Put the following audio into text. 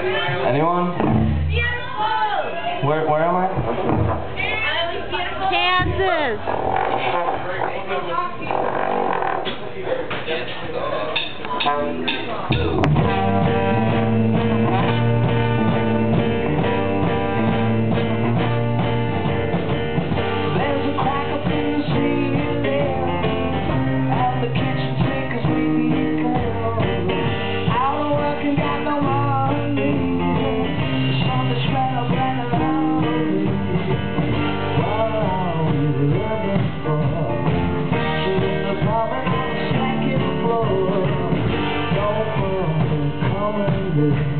Anyone? Where, where am I? Kansas. Kansas. Thank you.